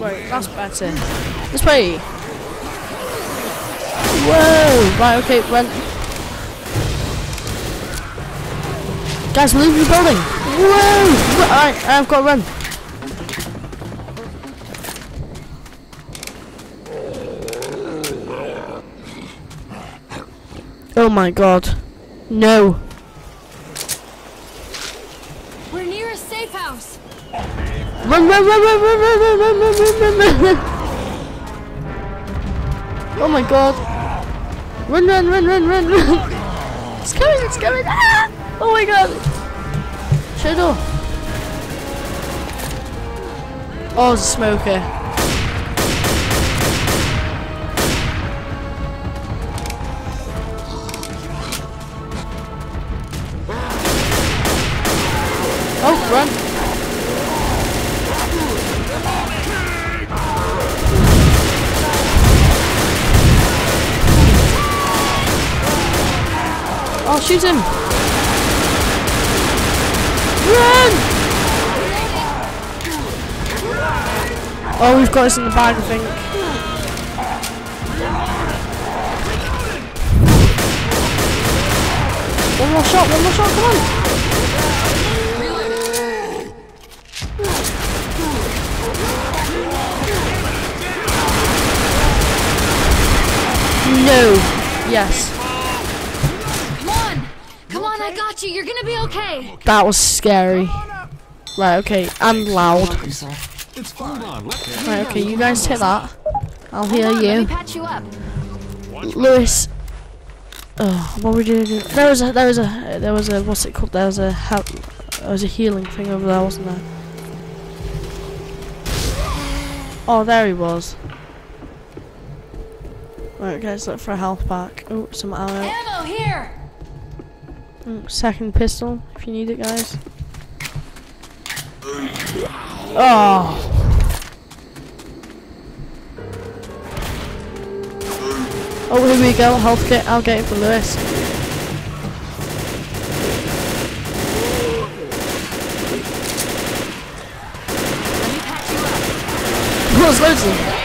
Right, that's better. This way. Whoa! Right, okay, run. Guys, leave the building. Whoa! Alright, I've got to run. Oh my god. No. We're near a safe house. Run, run, run, run, run, run, run, run, run. Oh my god. Run, run, run, run, run, run. It's coming, it's coming. Ah! Oh my god. Up. Oh, it's a smoker. Oh, run. Shoot him! Run! Oh, we've got us in the bag, I think. One more shot, one more shot, come on! No! Yes. Come on. I got you. You're gonna be okay. That was scary. Right, okay, I'm loud. It's fine. Hold on. Let Right, okay, you guys take that. I'll Hold heal on, Let me you. patch you up. Louis. Oh, what were we doing? There was a, there was a, there was a, what's it called? There was a help, there was a healing thing over there, wasn't there? Oh, there he was. Right, guys, look for a health pack. Oh, some ammo. Ammo here. Second pistol, if you need it, guys. Oh. Oh, here we go. Health kit. I'll get it for Louis. Let me patch you up. What's loads of them?